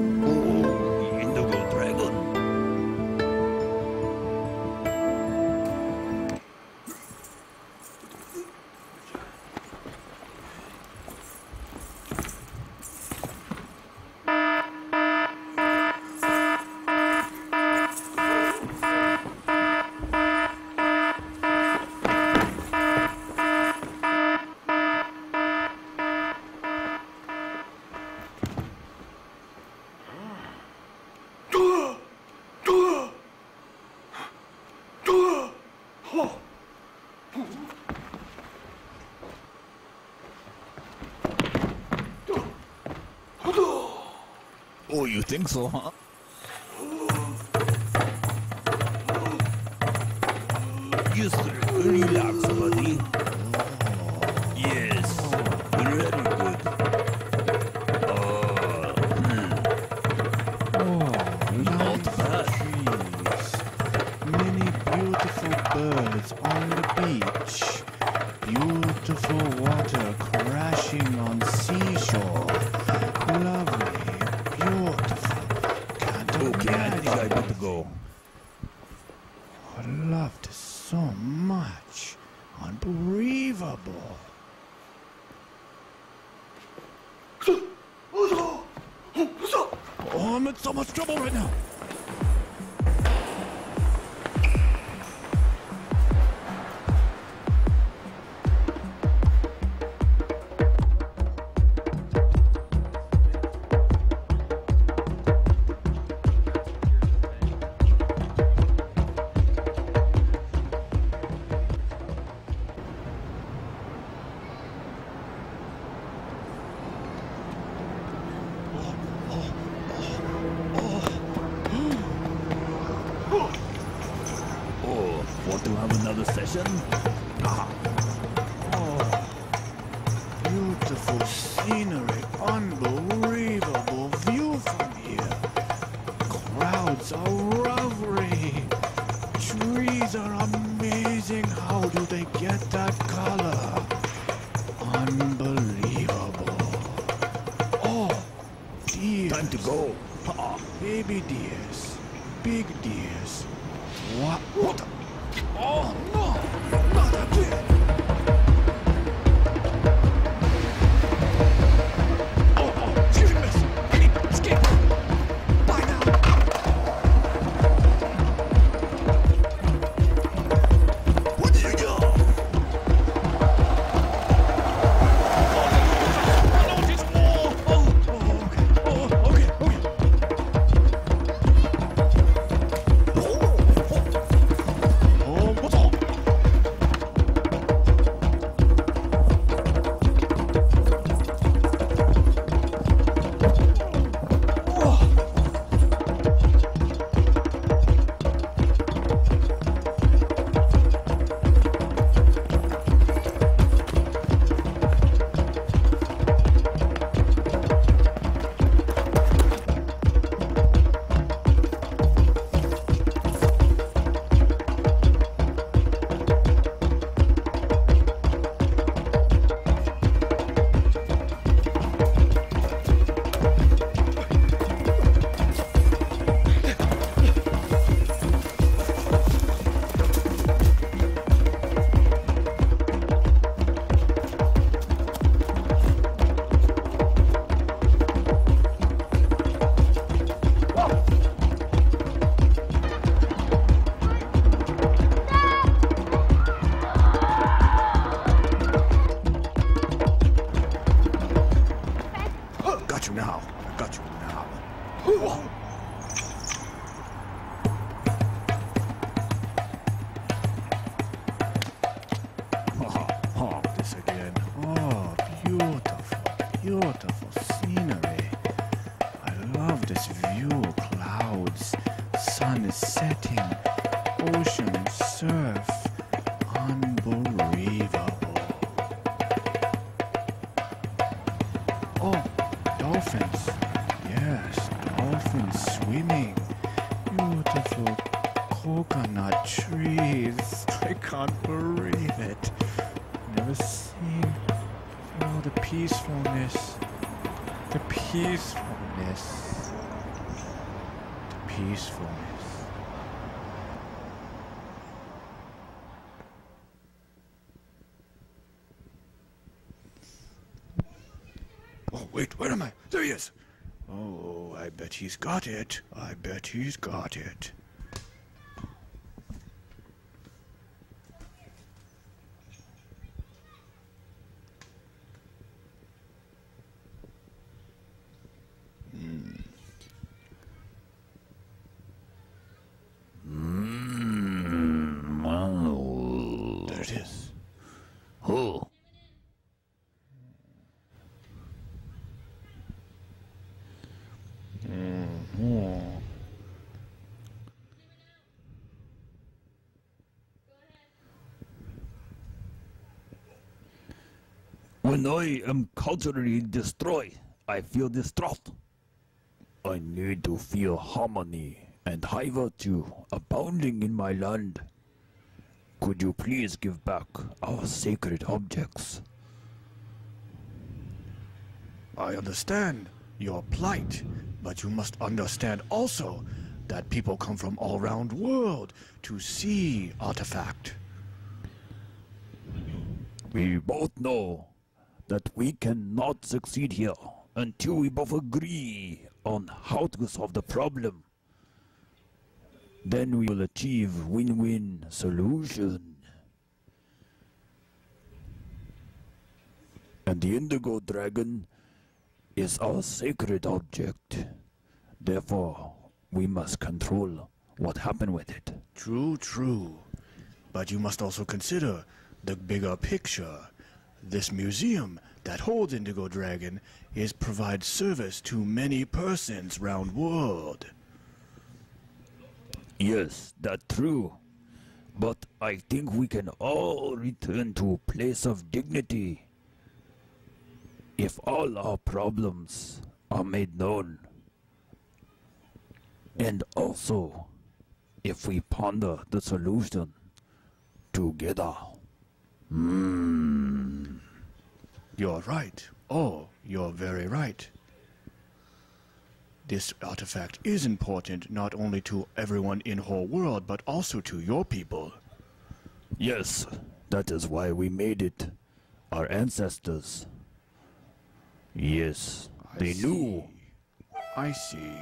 Oh. Oh, you think so, huh? Yes. Relax, buddy. Yes, very good. Oh, Not bad. trees. Many beautiful birds on the beach. Beautiful water Unbelievable. Oh, I'm in so much trouble right now. Want to have another session? Ah, Oh, beautiful scenery, unbelievable view from here. Crowds are reveling. Trees are amazing. How do they get that color? Unbelievable. Oh, deers. time to go. Ah, Baby deers, big deers. What? What? Oh no! Not again! You now. I got you now. Oh, this again. Oh, beautiful, beautiful scenery. I love this view. Clouds, sun is setting, ocean, believe it. Never seen all the peacefulness. The peacefulness. The peacefulness. Oh, wait, where am I? There he is! Oh, I bet he's got it. I bet he's got it. It is. Oh. When I am culturally destroyed, I feel distraught. I need to feel harmony and high virtue abounding in my land. Could you please give back our sacred objects? I understand your plight, but you must understand also that people come from all around world to see artifact. We both know that we cannot succeed here until we both agree on how to solve the problem. Then we will achieve win-win solution. And the indigo dragon is our sacred object. Therefore, we must control what happened with it. True, true. But you must also consider the bigger picture. This museum that holds Indigo Dragon is provide service to many persons round world. Yes, that's true. But I think we can all return to a place of dignity if all our problems are made known. And also, if we ponder the solution together. Hmm. You're right. Oh, you're very right. This artifact is important not only to everyone in whole world, but also to your people. Yes, that is why we made it. Our ancestors. Yes, I they knew. I see.